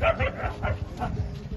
Ha ha ha ha!